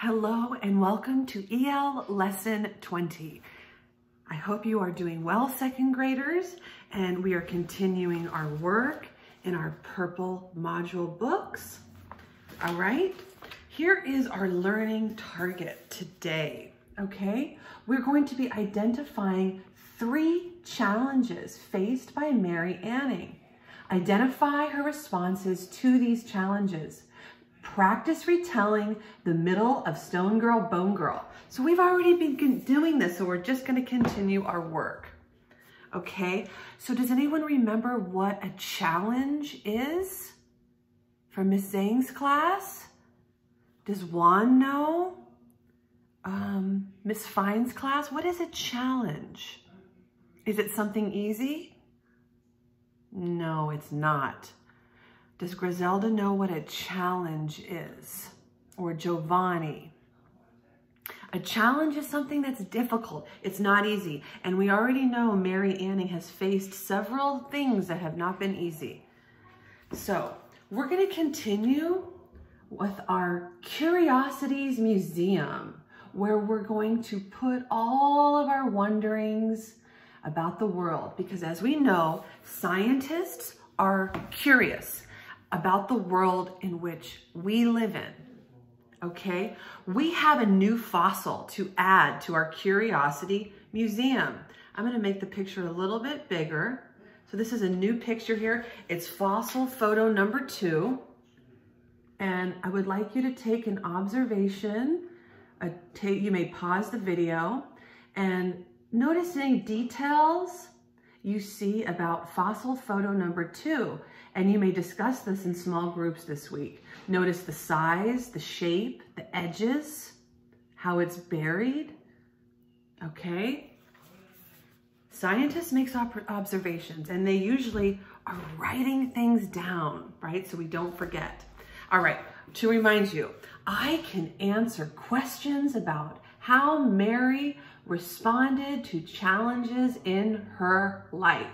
Hello and welcome to EL Lesson 20. I hope you are doing well, second graders, and we are continuing our work in our purple module books. All right, here is our learning target today, okay? We're going to be identifying three challenges faced by Mary Anning. Identify her responses to these challenges. Practice retelling the middle of Stone Girl, Bone Girl. So we've already been doing this, so we're just gonna continue our work. Okay, so does anyone remember what a challenge is from Miss Zhang's class? Does Juan know? Um, Miss Fine's class, what is a challenge? Is it something easy? No, it's not. Does Griselda know what a challenge is? Or Giovanni? A challenge is something that's difficult. It's not easy. And we already know Mary Anning has faced several things that have not been easy. So we're going to continue with our Curiosities Museum, where we're going to put all of our wonderings, about the world because as we know, scientists are curious about the world in which we live in. Okay, we have a new fossil to add to our curiosity museum. I'm gonna make the picture a little bit bigger. So this is a new picture here. It's fossil photo number two. And I would like you to take an observation. You may pause the video and Notice any details you see about fossil photo number two, and you may discuss this in small groups this week. Notice the size, the shape, the edges, how it's buried, okay? Scientists make observations and they usually are writing things down, right? So we don't forget. All right, to remind you, I can answer questions about how Mary responded to challenges in her life.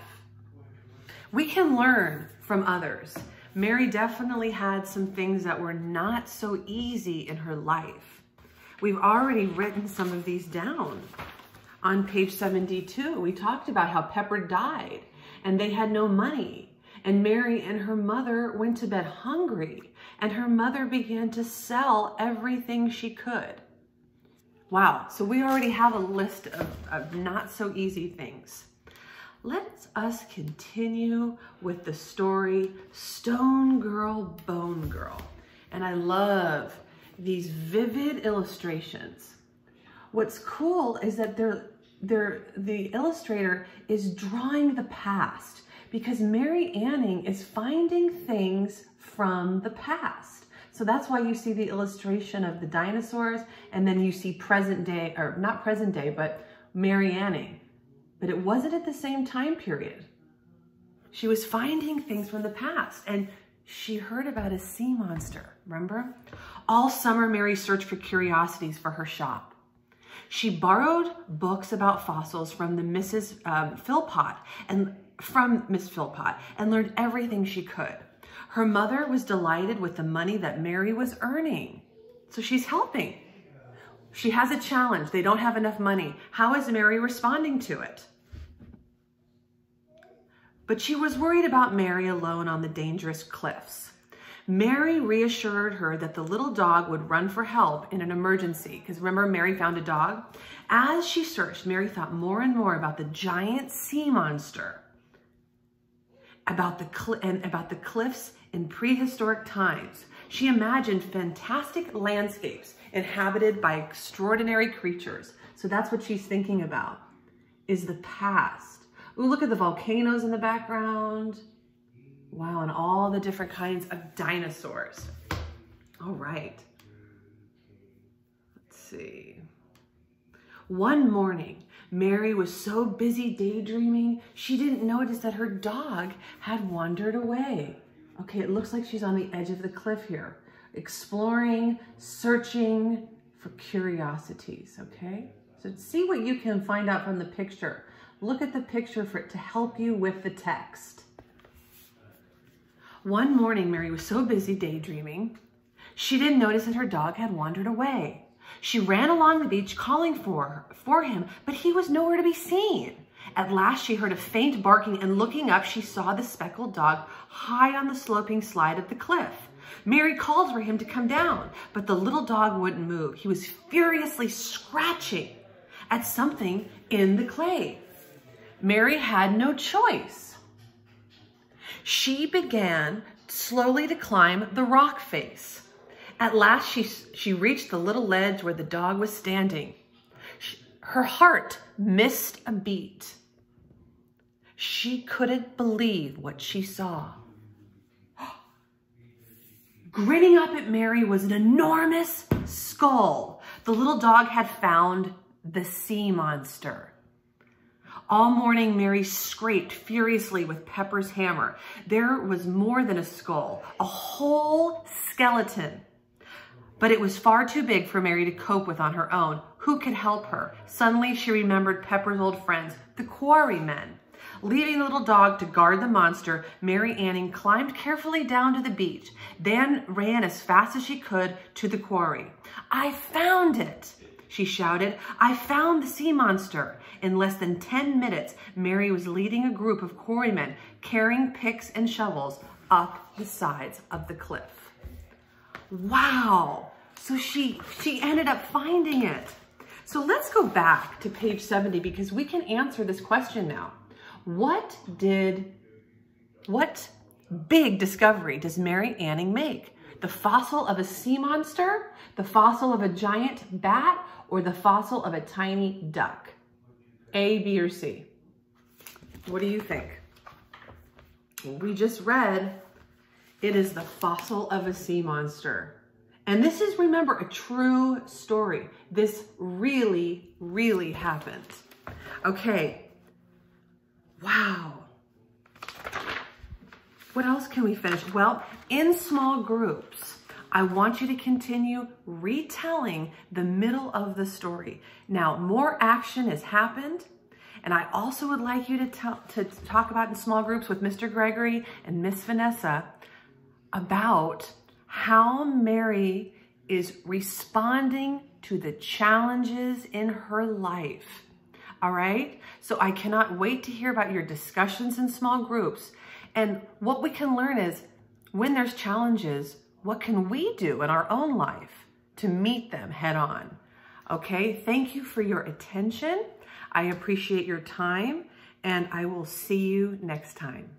We can learn from others. Mary definitely had some things that were not so easy in her life. We've already written some of these down. On page 72, we talked about how Pepper died and they had no money. And Mary and her mother went to bed hungry and her mother began to sell everything she could. Wow, so we already have a list of, of not so easy things. Let us continue with the story Stone Girl, Bone Girl. And I love these vivid illustrations. What's cool is that they're, they're, the illustrator is drawing the past because Mary Anning is finding things from the past. So that's why you see the illustration of the dinosaurs and then you see present day, or not present day, but Mary Anning. But it wasn't at the same time period. She was finding things from the past and she heard about a sea monster, remember? All summer, Mary searched for curiosities for her shop. She borrowed books about fossils from the Mrs. Um, Philpot and from Miss Philpot and learned everything she could. Her mother was delighted with the money that Mary was earning. So she's helping. She has a challenge. They don't have enough money. How is Mary responding to it? But she was worried about Mary alone on the dangerous cliffs. Mary reassured her that the little dog would run for help in an emergency. Because remember, Mary found a dog? As she searched, Mary thought more and more about the giant sea monster, about the, and about the cliffs in prehistoric times, she imagined fantastic landscapes inhabited by extraordinary creatures. So that's what she's thinking about, is the past. Ooh, look at the volcanoes in the background. Wow, and all the different kinds of dinosaurs. All right. Let's see. One morning, Mary was so busy daydreaming, she didn't notice that her dog had wandered away. Okay, it looks like she's on the edge of the cliff here, exploring, searching for curiosities, okay? So see what you can find out from the picture. Look at the picture for it to help you with the text. One morning, Mary was so busy daydreaming, she didn't notice that her dog had wandered away. She ran along the beach calling for, for him, but he was nowhere to be seen. At last, she heard a faint barking, and looking up, she saw the speckled dog high on the sloping slide of the cliff. Mary called for him to come down, but the little dog wouldn't move. He was furiously scratching at something in the clay. Mary had no choice. She began slowly to climb the rock face. At last, she, she reached the little ledge where the dog was standing. She, her heart missed a beat. She couldn't believe what she saw. Grinning up at Mary was an enormous skull. The little dog had found the sea monster. All morning, Mary scraped furiously with Pepper's hammer. There was more than a skull, a whole skeleton. But it was far too big for Mary to cope with on her own. Who could help her? Suddenly, she remembered Pepper's old friends, the quarrymen. Leaving the little dog to guard the monster, Mary Anning climbed carefully down to the beach, then ran as fast as she could to the quarry. I found it, she shouted. I found the sea monster. In less than 10 minutes, Mary was leading a group of quarrymen carrying picks and shovels up the sides of the cliff. Wow. So she, she ended up finding it. So let's go back to page 70 because we can answer this question now. What did, what big discovery does Mary Anning make? The fossil of a sea monster, the fossil of a giant bat, or the fossil of a tiny duck? A, B, or C? What do you think? We just read it is the fossil of a sea monster. And this is, remember, a true story. This really, really happened. Okay. Wow. What else can we finish? Well, in small groups, I want you to continue retelling the middle of the story. Now, more action has happened. And I also would like you to, tell, to talk about in small groups with Mr. Gregory and Miss Vanessa about how Mary is responding to the challenges in her life. All right? So I cannot wait to hear about your discussions in small groups. And what we can learn is when there's challenges, what can we do in our own life to meet them head on? Okay, thank you for your attention. I appreciate your time and I will see you next time.